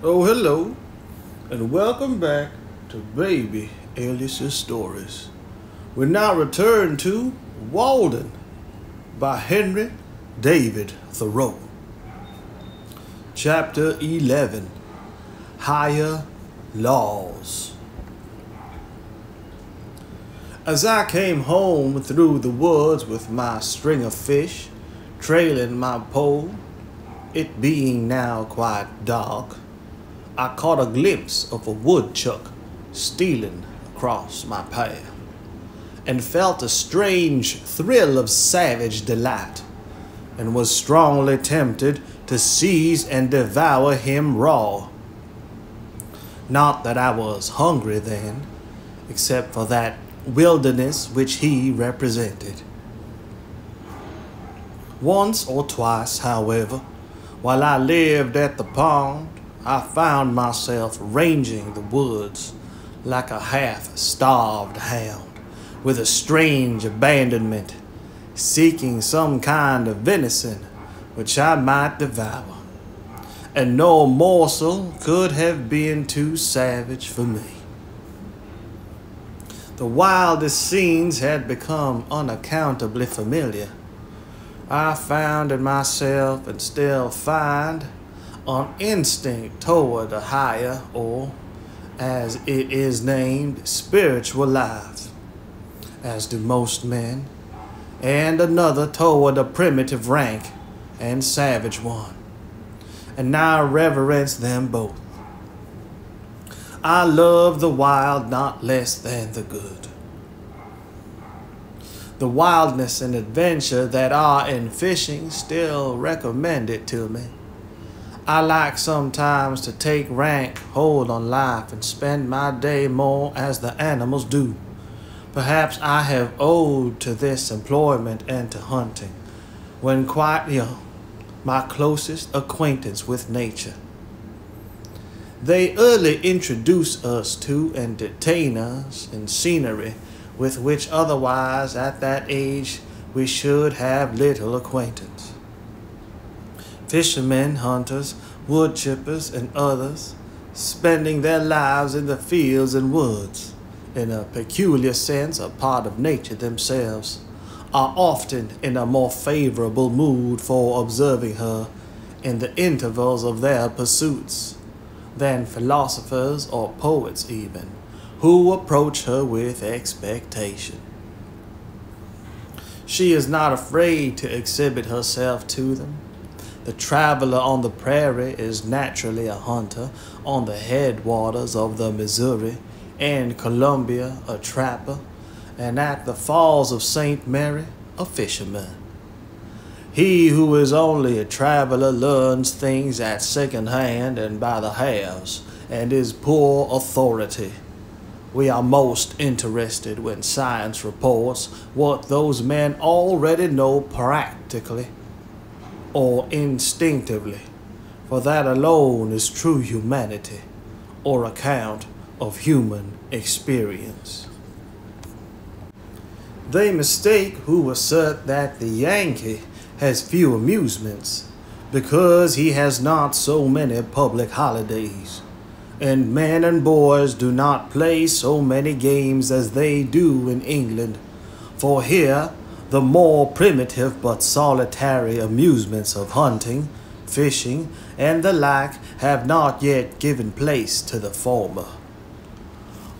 Oh, hello, and welcome back to Baby Alias's Stories. We now return to Walden by Henry David Thoreau. Chapter 11 Higher Laws. As I came home through the woods with my string of fish, trailing my pole, it being now quite dark, I caught a glimpse of a woodchuck stealing across my path, and felt a strange thrill of savage delight, and was strongly tempted to seize and devour him raw. Not that I was hungry then, except for that wilderness which he represented. Once or twice, however, while I lived at the pond, I found myself ranging the woods like a half starved hound with a strange abandonment, seeking some kind of venison which I might devour. And no morsel could have been too savage for me. The wildest scenes had become unaccountably familiar. I found in myself and still find an instinct toward a higher, or, as it is named, spiritual life, as do most men, and another toward a primitive rank and savage one. And I reverence them both. I love the wild not less than the good. The wildness and adventure that are in fishing still recommend it to me I like sometimes to take rank hold on life and spend my day more as the animals do. Perhaps I have owed to this employment and to hunting, when quite young, my closest acquaintance with nature. They early introduce us to and detain us in scenery with which otherwise at that age we should have little acquaintance fishermen, hunters, wood chippers, and others, spending their lives in the fields and woods, in a peculiar sense a part of nature themselves, are often in a more favorable mood for observing her in the intervals of their pursuits than philosophers or poets even, who approach her with expectation. She is not afraid to exhibit herself to them the traveler on the prairie is naturally a hunter, on the headwaters of the Missouri and Columbia a trapper, and at the falls of St. Mary a fisherman. He who is only a traveler learns things at second hand and by the halves, and is poor authority. We are most interested when science reports what those men already know practically or instinctively, for that alone is true humanity or account of human experience. They mistake who assert that the Yankee has few amusements because he has not so many public holidays, and men and boys do not play so many games as they do in England, for here the more primitive but solitary amusements of hunting, fishing, and the like have not yet given place to the former.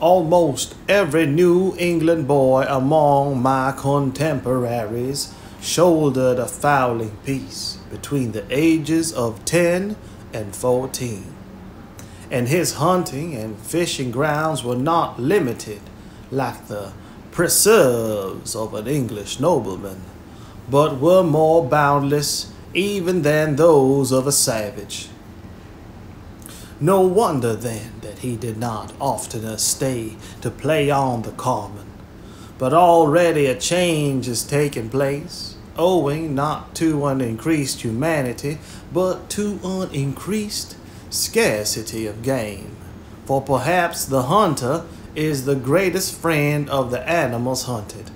Almost every New England boy among my contemporaries shouldered a fowling piece between the ages of ten and fourteen. And his hunting and fishing grounds were not limited like the preserves of an English nobleman, but were more boundless even than those of a savage. No wonder then that he did not oftener stay to play on the common, but already a change has taken place, owing not to an increased humanity, but to an increased scarcity of game. For perhaps the hunter is the greatest friend of the animals hunted,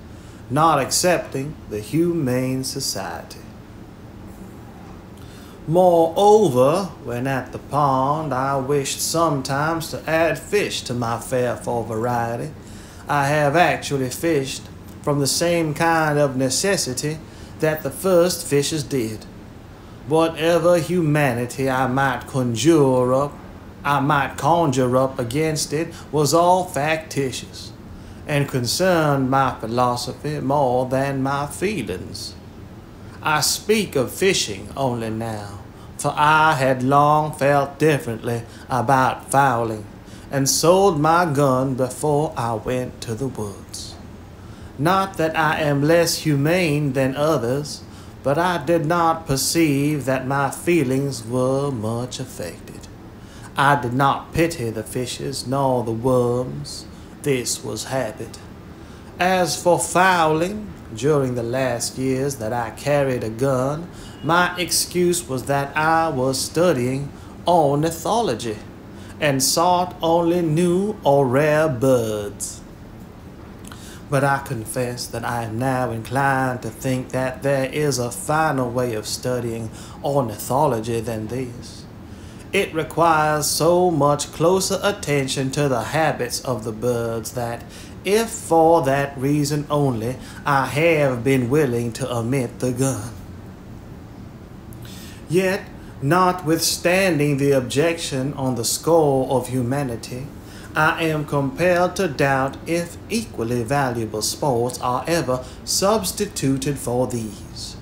not excepting the Humane Society. Moreover, when at the pond, I wished sometimes to add fish to my fare for variety. I have actually fished from the same kind of necessity that the first fishers did. Whatever humanity I might conjure up, I might conjure up against it, was all factitious, and concerned my philosophy more than my feelings. I speak of fishing only now, for I had long felt differently about fowling, and sold my gun before I went to the woods. Not that I am less humane than others, but I did not perceive that my feelings were much affected. I did not pity the fishes nor the worms. This was habit. As for fowling, during the last years that I carried a gun, my excuse was that I was studying ornithology and sought only new or rare birds. But I confess that I am now inclined to think that there is a finer way of studying ornithology than this. It requires so much closer attention to the habits of the birds that, if for that reason only, I have been willing to omit the gun. Yet, notwithstanding the objection on the score of humanity, I am compelled to doubt if equally valuable sports are ever substituted for these.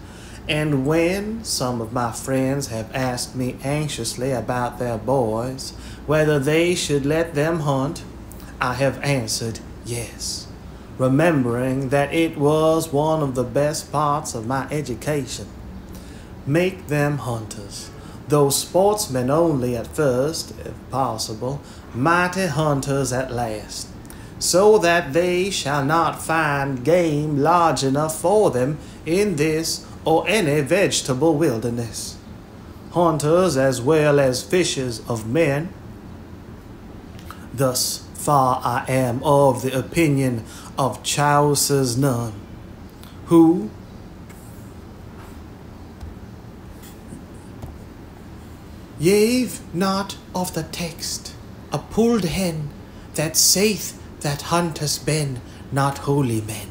And when some of my friends have asked me anxiously about their boys, whether they should let them hunt, I have answered yes, remembering that it was one of the best parts of my education. Make them hunters, though sportsmen only at first, if possible, mighty hunters at last, so that they shall not find game large enough for them in this or any vegetable wilderness. Hunters as well as fishers of men. Thus far I am of the opinion of Chaucer's nun, who, Yave not of the text a pulled hen that saith that hunters been not holy men.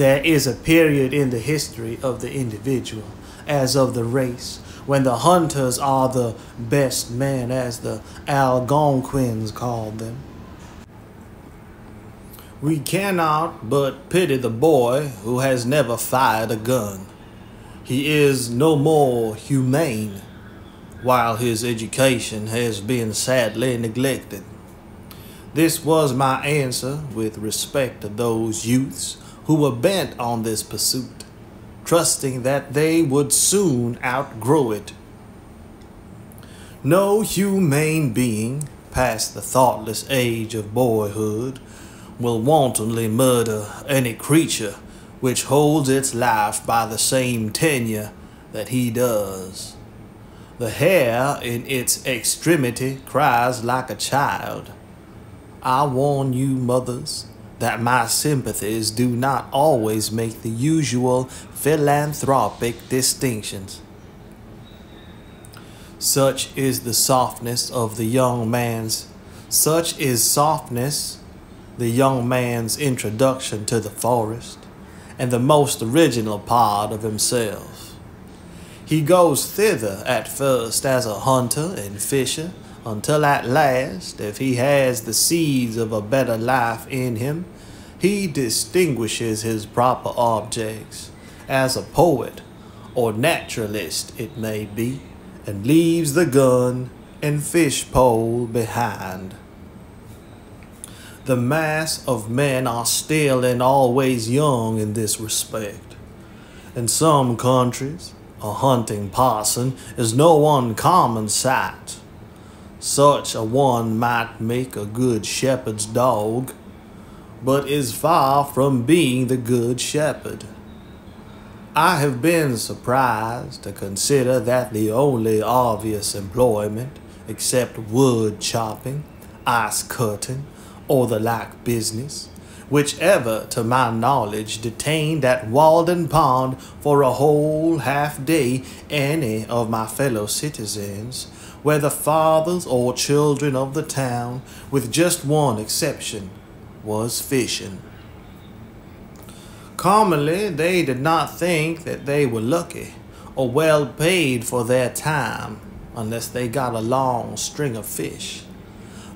There is a period in the history of the individual, as of the race, when the hunters are the best men, as the Algonquins called them. We cannot but pity the boy who has never fired a gun. He is no more humane while his education has been sadly neglected. This was my answer with respect to those youths who were bent on this pursuit, trusting that they would soon outgrow it. No humane being, past the thoughtless age of boyhood, will wantonly murder any creature which holds its life by the same tenure that he does. The hare in its extremity cries like a child. I warn you, mothers, that my sympathies do not always make the usual philanthropic distinctions. Such is the softness of the young man's, such is softness, the young man's introduction to the forest, and the most original part of himself. He goes thither at first as a hunter and fisher, until at last, if he has the seeds of a better life in him, he distinguishes his proper objects as a poet or naturalist, it may be, and leaves the gun and fish pole behind. The mass of men are still and always young in this respect. In some countries, a hunting parson is no uncommon sight. Such a one might make a good shepherd's dog, but is far from being the good shepherd. I have been surprised to consider that the only obvious employment, except wood chopping, ice cutting, or the like business, whichever to my knowledge detained at Walden Pond for a whole half day any of my fellow citizens, whether fathers or children of the town, with just one exception, was fishing. Commonly, they did not think that they were lucky or well paid for their time unless they got a long string of fish.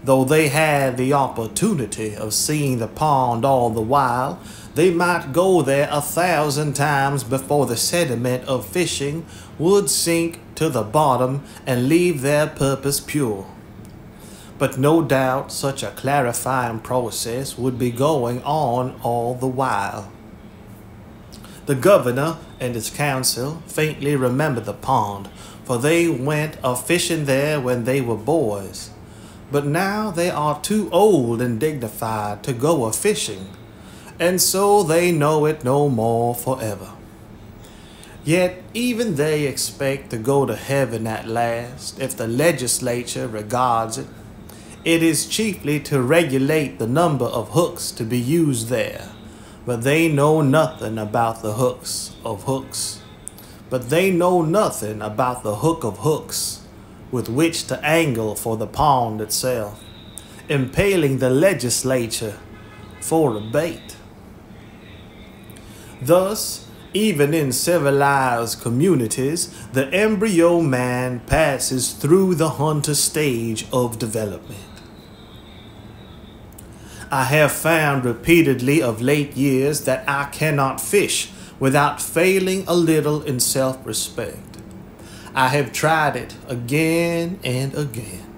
Though they had the opportunity of seeing the pond all the while, they might go there a thousand times before the sediment of fishing would sink to the bottom and leave their purpose pure. But no doubt such a clarifying process would be going on all the while. The governor and his council faintly remember the pond, for they went a fishing there when they were boys. But now they are too old and dignified to go a fishing, and so they know it no more forever. Yet even they expect to go to heaven at last if the legislature regards it. It is chiefly to regulate the number of hooks to be used there but they know nothing about the hooks of hooks. But they know nothing about the hook of hooks with which to angle for the pond itself, impaling the legislature for a bait. Thus, even in civilized communities, the embryo man passes through the hunter stage of development. I have found repeatedly of late years that I cannot fish without failing a little in self respect. I have tried it again and again.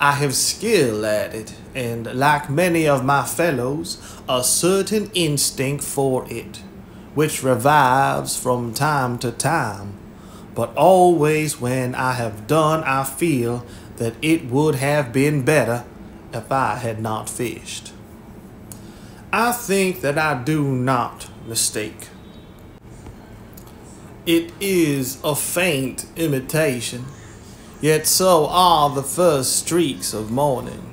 I have skill at it, and like many of my fellows, a certain instinct for it, which revives from time to time. But always when I have done, I feel that it would have been better if I had not fished. I think that I do not mistake. It is a faint imitation, yet so are the first streaks of morning.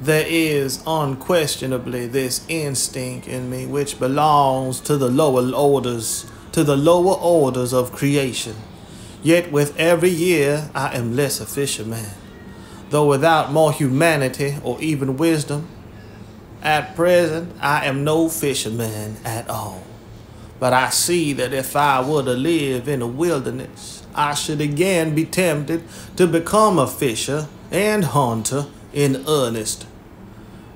There is unquestionably this instinct in me which belongs to the lower orders, to the lower orders of creation. Yet with every year I am less a fisherman, though without more humanity or even wisdom, at present, I am no fisherman at all. But I see that if I were to live in a wilderness, I should again be tempted to become a fisher and hunter in earnest.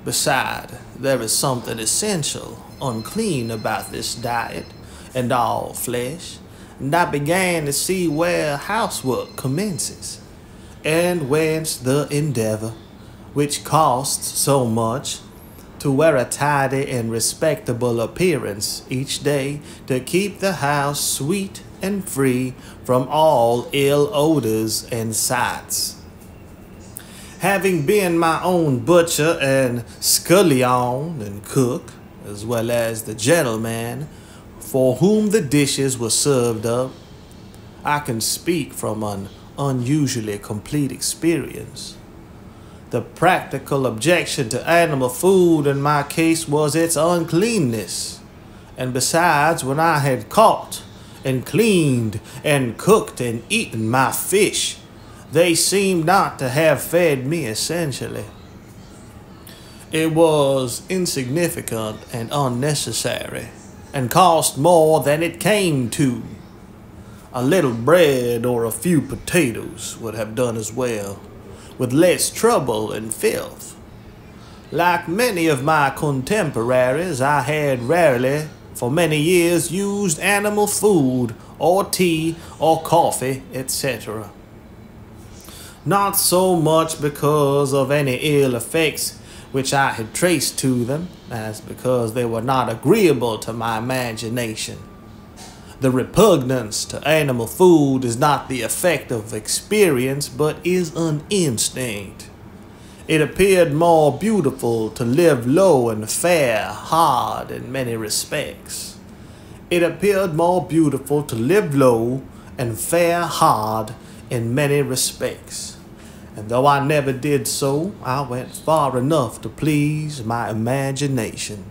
Beside, there is something essential, unclean about this diet and all flesh, and I began to see where housework commences, and whence the endeavor, which costs so much, to wear a tidy and respectable appearance each day to keep the house sweet and free from all ill odors and sights. Having been my own butcher and scullion and cook, as well as the gentleman for whom the dishes were served up, I can speak from an unusually complete experience. The practical objection to animal food in my case was its uncleanness. And besides, when I had caught and cleaned and cooked and eaten my fish, they seemed not to have fed me essentially. It was insignificant and unnecessary, and cost more than it came to. A little bread or a few potatoes would have done as well with less trouble and filth. Like many of my contemporaries, I had rarely, for many years, used animal food or tea or coffee, etc. Not so much because of any ill effects which I had traced to them, as because they were not agreeable to my imagination. The repugnance to animal food is not the effect of experience, but is an instinct. It appeared more beautiful to live low and fare hard in many respects. It appeared more beautiful to live low and fare hard in many respects. And though I never did so, I went far enough to please my imagination.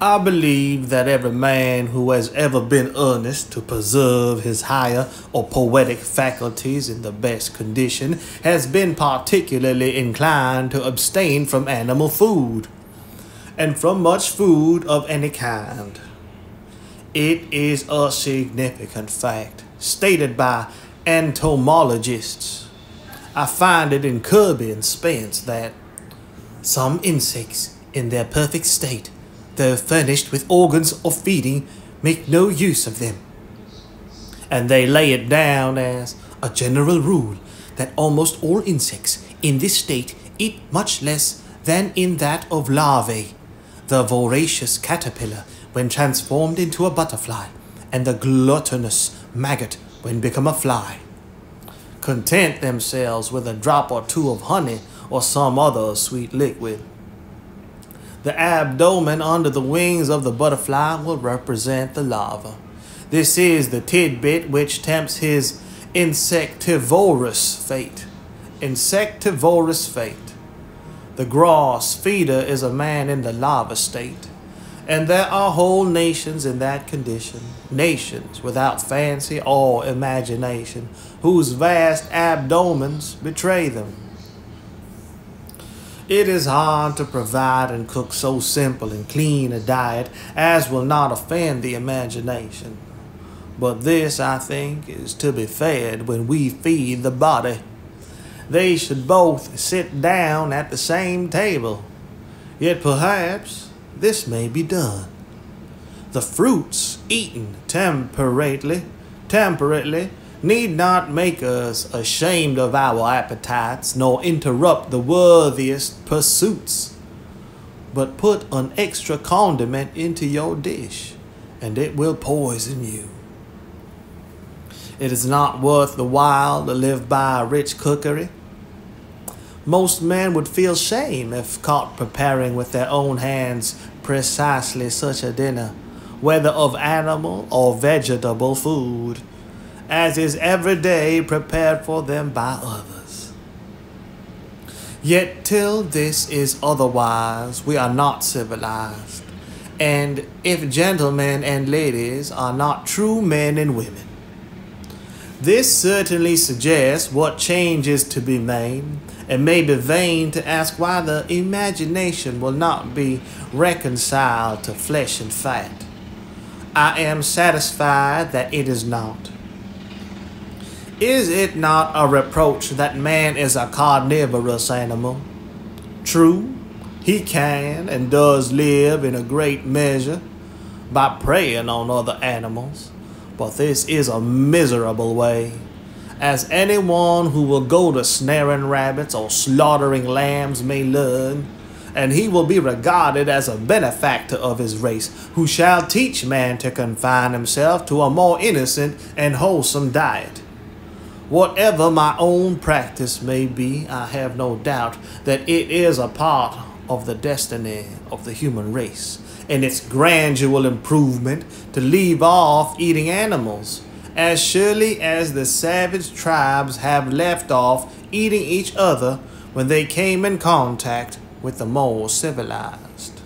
I believe that every man who has ever been earnest to preserve his higher or poetic faculties in the best condition has been particularly inclined to abstain from animal food, and from much food of any kind. It is a significant fact, stated by entomologists. I find it in Kirby and Spence that some insects, in their perfect state, though furnished with organs of feeding, make no use of them. And they lay it down as a general rule that almost all insects in this state eat much less than in that of larvae, the voracious caterpillar when transformed into a butterfly, and the gluttonous maggot when become a fly. Content themselves with a drop or two of honey or some other sweet liquid. The abdomen under the wings of the butterfly will represent the larva. This is the tidbit which tempts his insectivorous fate. Insectivorous fate. The gross feeder is a man in the larva state. And there are whole nations in that condition, nations without fancy or imagination, whose vast abdomens betray them. It is hard to provide and cook so simple and clean a diet as will not offend the imagination. But this, I think, is to be fed when we feed the body. They should both sit down at the same table. Yet perhaps this may be done. The fruits eaten temperately, temperately, need not make us ashamed of our appetites, nor interrupt the worthiest pursuits. But put an extra condiment into your dish, and it will poison you. It is not worth the while to live by rich cookery. Most men would feel shame if caught preparing with their own hands precisely such a dinner, whether of animal or vegetable food as is every day prepared for them by others. Yet till this is otherwise, we are not civilized. And if gentlemen and ladies are not true men and women, this certainly suggests what change is to be made, It may be vain to ask why the imagination will not be reconciled to flesh and fat. I am satisfied that it is not. Is it not a reproach that man is a carnivorous animal? True, he can and does live in a great measure by preying on other animals, but this is a miserable way, as anyone who will go to snaring rabbits or slaughtering lambs may learn, and he will be regarded as a benefactor of his race, who shall teach man to confine himself to a more innocent and wholesome diet. Whatever my own practice may be, I have no doubt that it is a part of the destiny of the human race and its gradual improvement to leave off eating animals, as surely as the savage tribes have left off eating each other when they came in contact with the more civilized.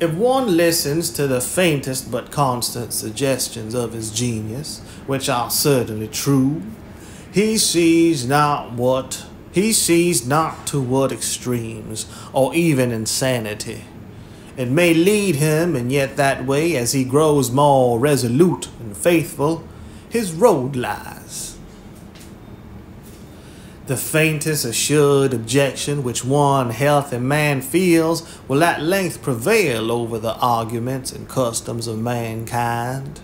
If one listens to the faintest but constant suggestions of his genius, which are certainly true, he sees not what he sees not to what extremes, or even insanity. It may lead him, and yet that way, as he grows more resolute and faithful, his road lies. The faintest assured objection which one healthy man feels will at length prevail over the arguments and customs of mankind.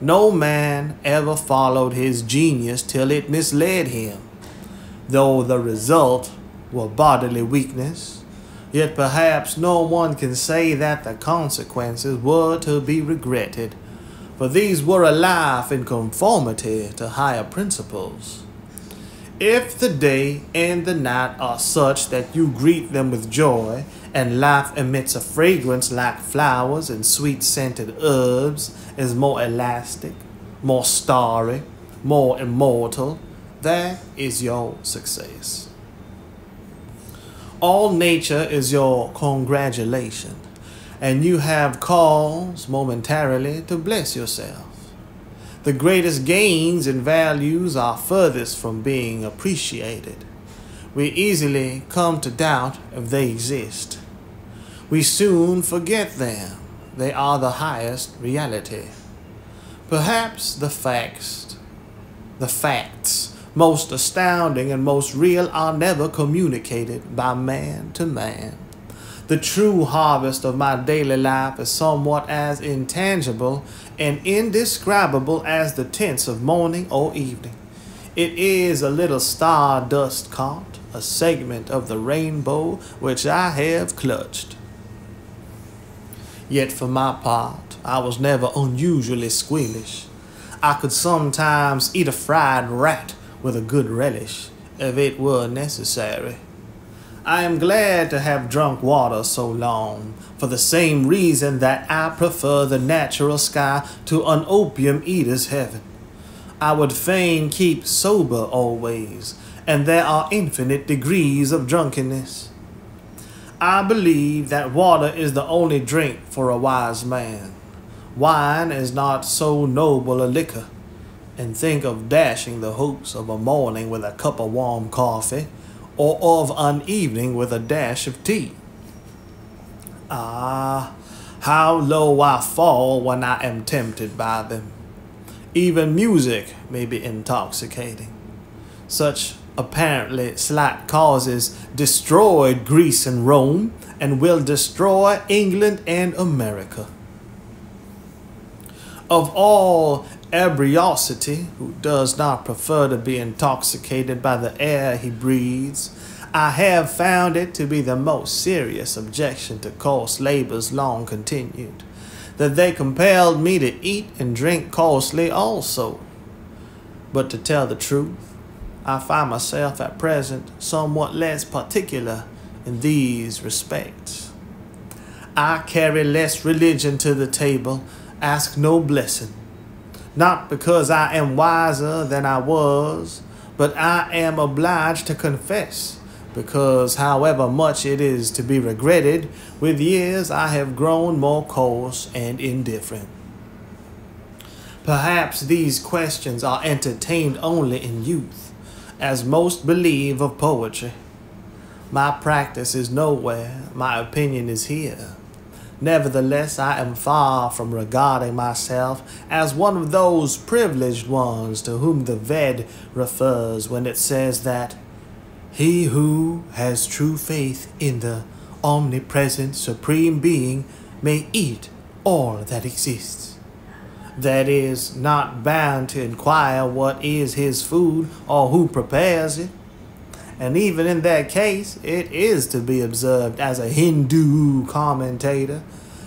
No man ever followed his genius till it misled him. Though the result were bodily weakness, yet perhaps no one can say that the consequences were to be regretted, for these were a life in conformity to higher principles. If the day and the night are such that you greet them with joy, and life emits a fragrance like flowers and sweet scented herbs, is more elastic, more starry, more immortal, that is your success. All nature is your congratulation. and you have cause momentarily to bless yourself. The greatest gains and values are furthest from being appreciated. We easily come to doubt if they exist. We soon forget them. They are the highest reality. Perhaps the facts, the facts most astounding and most real are never communicated by man to man. The true harvest of my daily life is somewhat as intangible and indescribable as the tints of morning or evening. It is a little stardust caught, a segment of the rainbow which I have clutched. Yet for my part, I was never unusually squeamish. I could sometimes eat a fried rat with a good relish, if it were necessary. I am glad to have drunk water so long, for the same reason that I prefer the natural sky to an opium eater's heaven. I would fain keep sober always, and there are infinite degrees of drunkenness. I believe that water is the only drink for a wise man. Wine is not so noble a liquor, and think of dashing the hopes of a morning with a cup of warm coffee or of an evening with a dash of tea. Ah, how low I fall when I am tempted by them. Even music may be intoxicating. Such apparently slight causes destroyed Greece and Rome and will destroy England and America. Of all ebriosity, who does not prefer to be intoxicated by the air he breathes, I have found it to be the most serious objection to coarse labors long continued, that they compelled me to eat and drink coarsely also. But to tell the truth, I find myself at present somewhat less particular in these respects. I carry less religion to the table, ask no blessing, not because I am wiser than I was, but I am obliged to confess, because however much it is to be regretted, with years I have grown more coarse and indifferent. Perhaps these questions are entertained only in youth, as most believe of poetry. My practice is nowhere, my opinion is here. Nevertheless, I am far from regarding myself as one of those privileged ones to whom the Ved refers when it says that he who has true faith in the omnipresent Supreme Being may eat all that exists. That is, not bound to inquire what is his food or who prepares it. And even in that case, it is to be observed as a Hindu commentator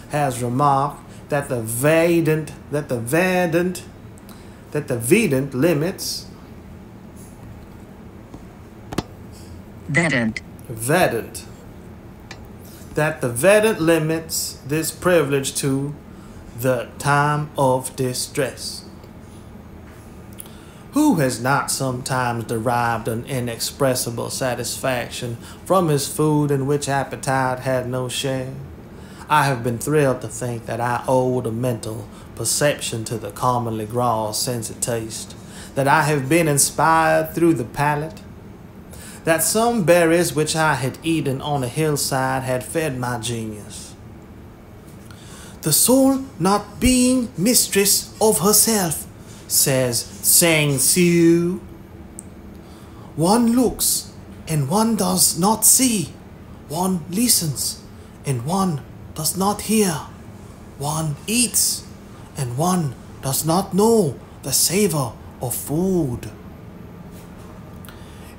has remarked that the Vedant, that the Vedant, that the Vedant limits Vedant. Vedant, that the Vedant limits this privilege to the time of distress. Who has not sometimes derived an inexpressible satisfaction from his food in which appetite had no share? I have been thrilled to think that I owed a mental perception to the commonly gross sense of taste, that I have been inspired through the palate, that some berries which I had eaten on a hillside had fed my genius. The soul not being mistress of herself, says Thseng-tseu. One looks and one does not see. One listens and one does not hear. One eats and one does not know the savor of food.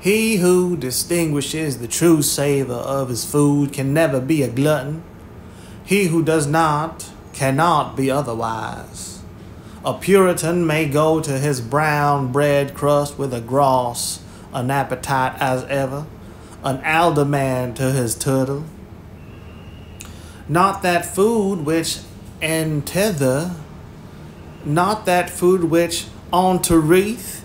He who distinguishes the true savor of his food can never be a glutton. He who does not cannot be otherwise. A Puritan may go to his brown bread crust with a gross, an appetite as ever, an alderman to his turtle. Not that food which entether, not that food which entereth,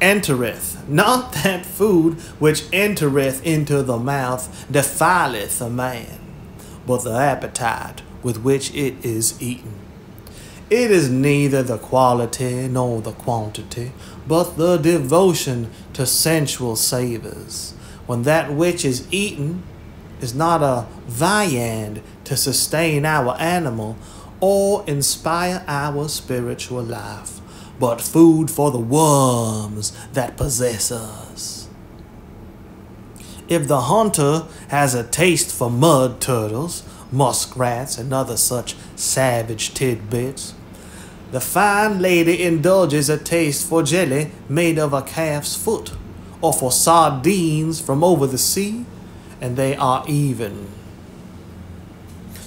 entereth, not that food which entereth into the mouth defileth a man, but the appetite with which it is eaten. It is neither the quality nor the quantity, but the devotion to sensual savors, when that which is eaten is not a viand to sustain our animal or inspire our spiritual life, but food for the worms that possess us. If the hunter has a taste for mud turtles, muskrats, and other such savage tidbits, the fine lady indulges a taste for jelly made of a calf's foot, or for sardines from over the sea, and they are even.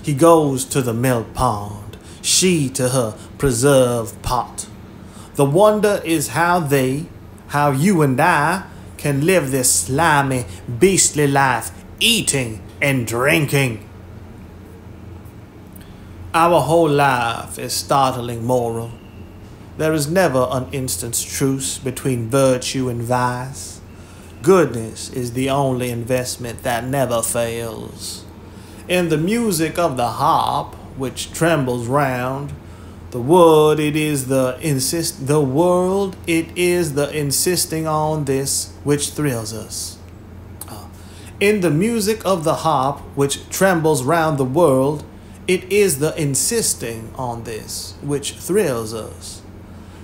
He goes to the milk pond, she to her preserve pot. The wonder is how they, how you and I, can live this slimy, beastly life, eating and drinking. Our whole life is startling moral. There is never an instant's truce between virtue and vice. Goodness is the only investment that never fails. In the music of the harp, which trembles round, the world it is the insist the world it is the insisting on this which thrills us. Uh, in the music of the harp which trembles round the world, it is the insisting on this which thrills us.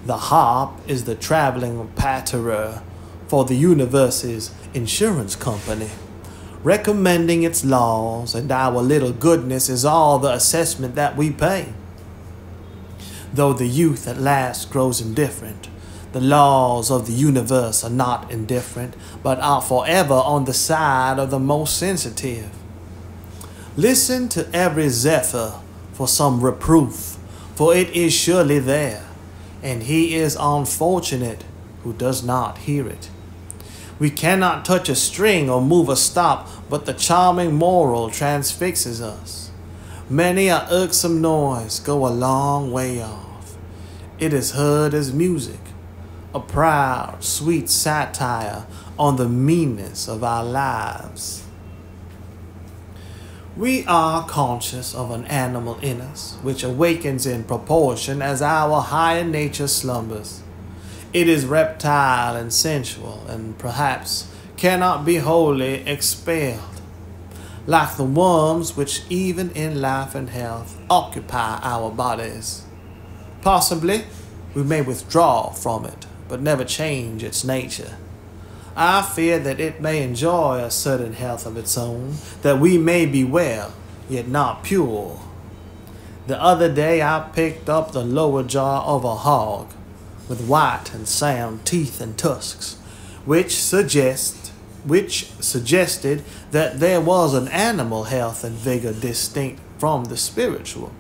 The harp is the traveling patterer for the universe's insurance company, recommending its laws, and our little goodness is all the assessment that we pay. Though the youth at last grows indifferent, the laws of the universe are not indifferent, but are forever on the side of the most sensitive. Listen to every zephyr for some reproof, for it is surely there, and he is unfortunate who does not hear it. We cannot touch a string or move a stop, but the charming moral transfixes us. Many a irksome noise go a long way off. It is heard as music, a proud, sweet satire on the meanness of our lives. We are conscious of an animal in us, which awakens in proportion as our higher nature slumbers. It is reptile and sensual, and perhaps cannot be wholly expelled, like the worms which, even in life and health, occupy our bodies. Possibly, we may withdraw from it, but never change its nature. I fear that it may enjoy a certain health of its own, that we may be well, yet not pure. The other day I picked up the lower jaw of a hog, with white and sound teeth and tusks, which suggest which suggested that there was an animal health and vigor distinct from the spiritual.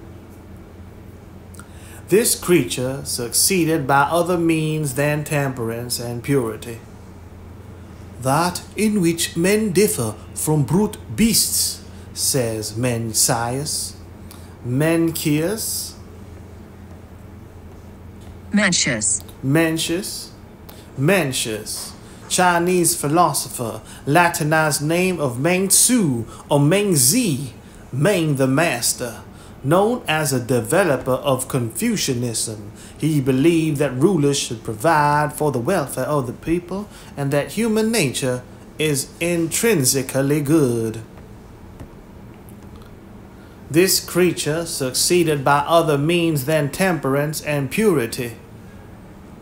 This creature succeeded by other means than temperance and purity. That in which men differ from brute beasts, says Mencius. Mencius. Mencius. Mencius. Mencius. Chinese philosopher, Latinized name of Meng Tzu or Meng Zi, Meng the Master known as a developer of Confucianism. He believed that rulers should provide for the welfare of the people and that human nature is intrinsically good. This creature succeeded by other means than temperance and purity.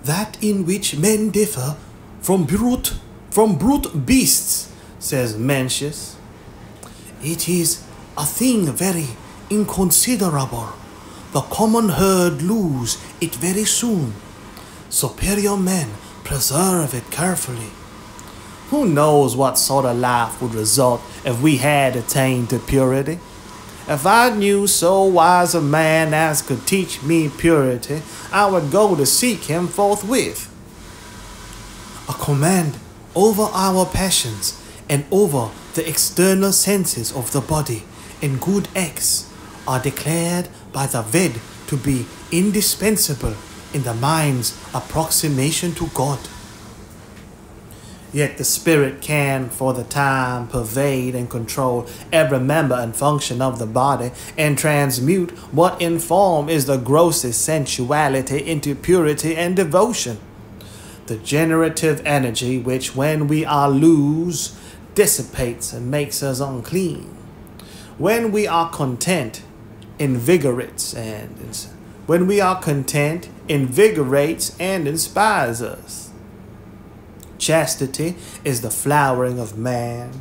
That in which men differ from brute, from brute beasts, says Mencius. It is a thing very inconsiderable. The common herd lose it very soon. Superior men preserve it carefully. Who knows what sort of life would result if we had attained to purity? If I knew so wise a man as could teach me purity, I would go to seek him forthwith. A command over our passions and over the external senses of the body in good acts are declared by the Ved to be indispensable in the mind's approximation to God. Yet the spirit can, for the time, pervade and control every member and function of the body, and transmute what in form is the grossest sensuality into purity and devotion. The generative energy, which when we are loose, dissipates and makes us unclean. When we are content, invigorates and when we are content, invigorates and inspires us. Chastity is the flowering of man,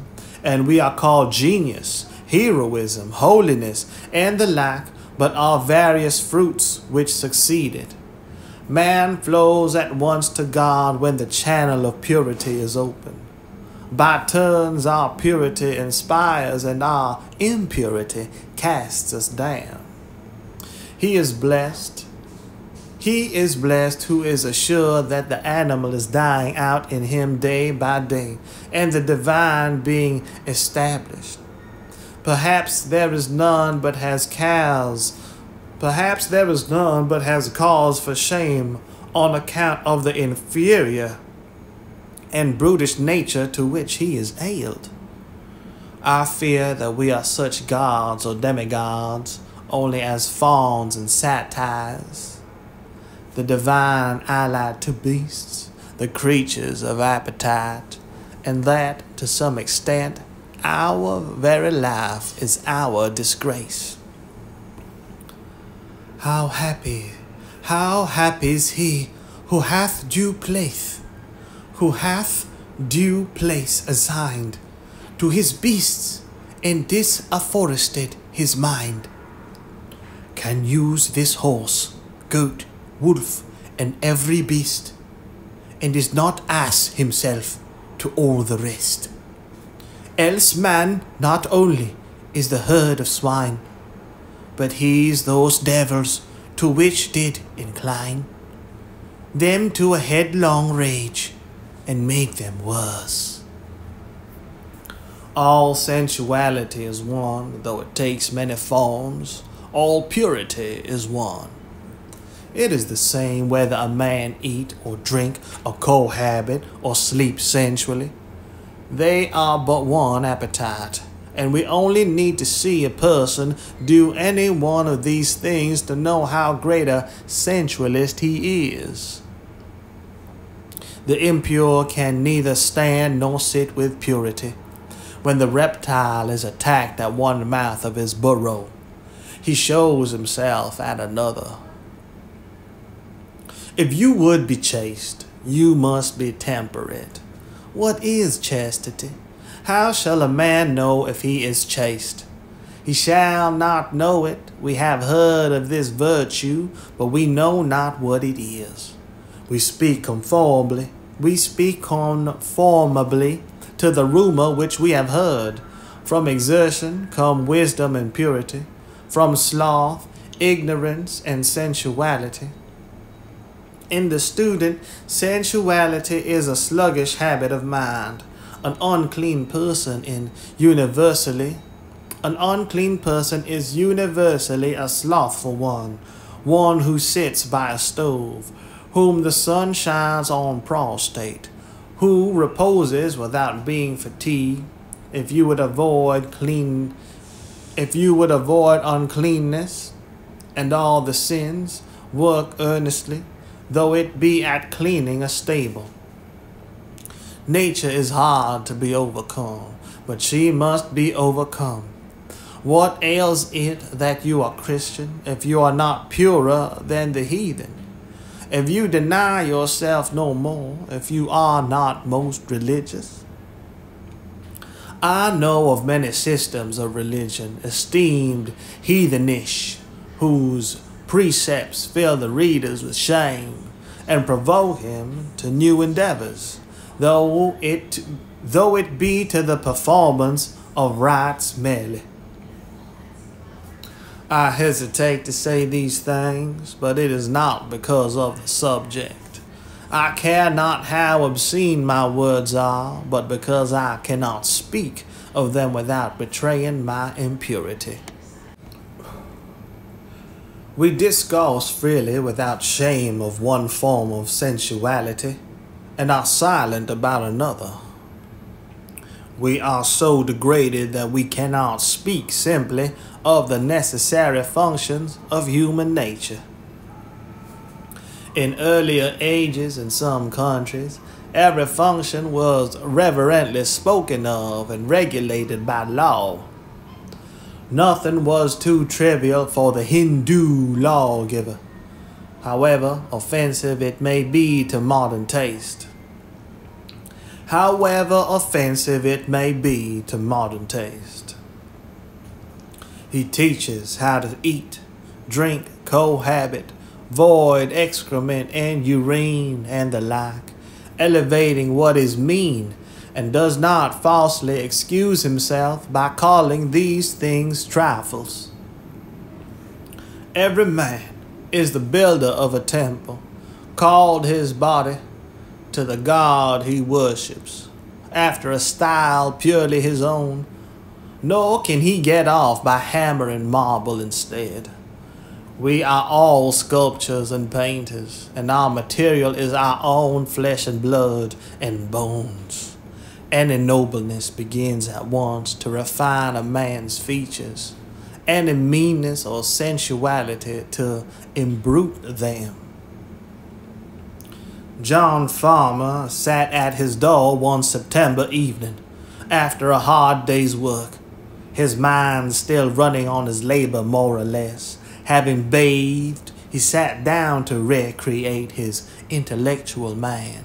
and we are called genius, heroism, holiness, and the like, but are various fruits which succeeded. Man flows at once to God when the channel of purity is open. By turns, our purity inspires, and our impurity casts us down. He is blessed he is blessed who is assured that the animal is dying out in him day by day, and the divine being established. Perhaps there is none but has cows. Perhaps there is none but has cause for shame on account of the inferior and brutish nature to which he is ailed. I fear that we are such gods or demigods only as fauns and satyrs the divine allied to beasts, the creatures of appetite, and that, to some extent, our very life is our disgrace. How happy, how happy is he who hath due place, who hath due place assigned to his beasts and disafforested his mind, can use this horse, goat, wolf, and every beast, and is not ass himself to all the rest. Else man not only is the herd of swine, but he is those devils to which did incline them to a headlong rage and make them worse. All sensuality is one, though it takes many forms. All purity is one. It is the same whether a man eat or drink or cohabit or sleep sensually. They are but one appetite, and we only need to see a person do any one of these things to know how great a sensualist he is. The impure can neither stand nor sit with purity. When the reptile is attacked at one mouth of his burrow, he shows himself at another. If you would be chaste, you must be temperate. What is chastity? How shall a man know if he is chaste? He shall not know it. We have heard of this virtue, but we know not what it is. We speak conformably. We speak conformably to the rumor which we have heard. From exertion come wisdom and purity, from sloth, ignorance, and sensuality in the student, sensuality is a sluggish habit of mind. An unclean person in universally an unclean person is universally a slothful one, one who sits by a stove, whom the sun shines on prostrate, who reposes without being fatigued. If you would avoid clean, if you would avoid uncleanness and all the sins, work earnestly, though it be at cleaning a stable. Nature is hard to be overcome, but she must be overcome. What ails it that you are Christian if you are not purer than the heathen? If you deny yourself no more, if you are not most religious? I know of many systems of religion esteemed heathenish, whose precepts fill the readers with shame and provoke him to new endeavors, though it, though it be to the performance of rites merely. I hesitate to say these things, but it is not because of the subject. I care not how obscene my words are, but because I cannot speak of them without betraying my impurity. We discourse freely without shame of one form of sensuality, and are silent about another. We are so degraded that we cannot speak simply of the necessary functions of human nature. In earlier ages in some countries, every function was reverently spoken of and regulated by law. Nothing was too trivial for the Hindu lawgiver, however offensive it may be to modern taste. However offensive it may be to modern taste. He teaches how to eat, drink, cohabit, void, excrement, and urine, and the like, elevating what is mean, and does not falsely excuse himself by calling these things trifles. Every man is the builder of a temple, called his body to the God he worships, after a style purely his own, nor can he get off by hammering marble instead. We are all sculptors and painters, and our material is our own flesh and blood and bones. Any nobleness begins at once to refine a man's features, any meanness or sensuality to imbrute them. John Farmer sat at his door one September evening after a hard day's work, his mind still running on his labor more or less Having bathed, he sat down to recreate his intellectual man.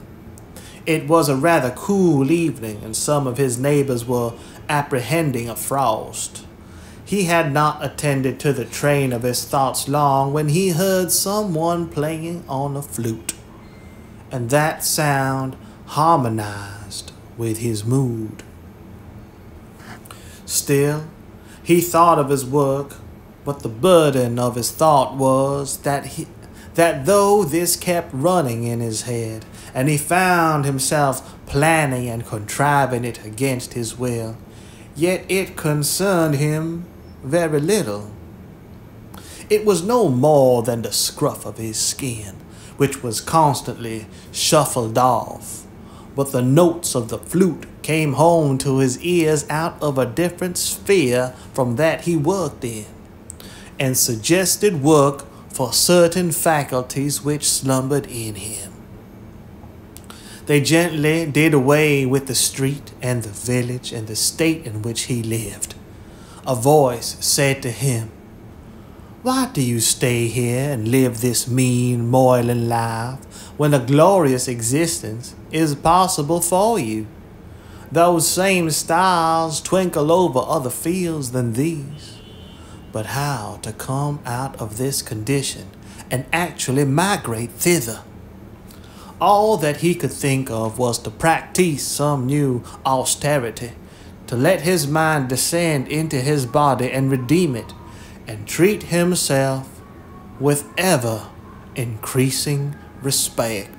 It was a rather cool evening, and some of his neighbors were apprehending a frost. He had not attended to the train of his thoughts long when he heard someone playing on a flute, and that sound harmonized with his mood. Still, he thought of his work but the burden of his thought was that he, that though this kept running in his head, and he found himself planning and contriving it against his will, yet it concerned him very little. It was no more than the scruff of his skin, which was constantly shuffled off, but the notes of the flute came home to his ears out of a different sphere from that he worked in and suggested work for certain faculties which slumbered in him. They gently did away with the street and the village and the state in which he lived. A voice said to him, Why do you stay here and live this mean, moiling life when a glorious existence is possible for you? Those same stars twinkle over other fields than these but how to come out of this condition and actually migrate thither. All that he could think of was to practice some new austerity, to let his mind descend into his body and redeem it, and treat himself with ever increasing respect.